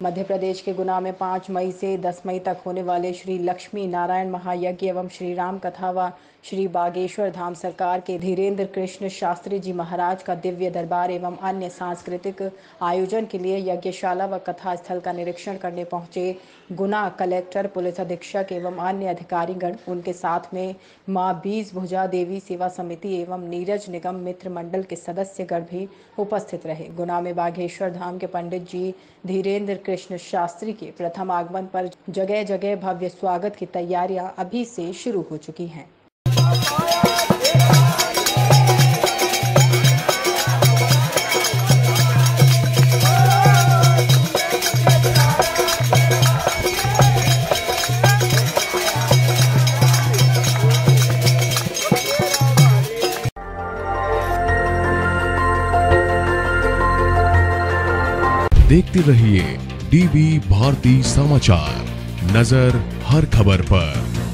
मध्य प्रदेश के गुना में 5 मई से 10 मई तक होने वाले श्री लक्ष्मी नारायण महायज्ञ एवं श्री राम कथा व श्री बागेश्वर धाम सरकार के धीरेन्द्र कृष्ण शास्त्री जी महाराज का दिव्य दरबार एवं अन्य सांस्कृतिक आयोजन के लिए यज्ञशाला व कथा स्थल का निरीक्षण करने पहुँचे गुना कलेक्टर, पुलिस अधीक्षक एवं अन्य अधिकारीगण। उनके साथ में माँ बीज भुजा देवी सेवा समिति एवं नीरज निगम मित्र मंडल के सदस्यगण भी उपस्थित रहे। गुना में बागेश्वर धाम के पंडित जी धीरेन्द्र कृष्ण शास्त्री के प्रथम आगमन पर जगह जगह भव्य स्वागत की तैयारियाँ अभी से शुरू हो चुकी हैं। देखते रहिए डीबी भारती समाचार नज़र हर खबर पर।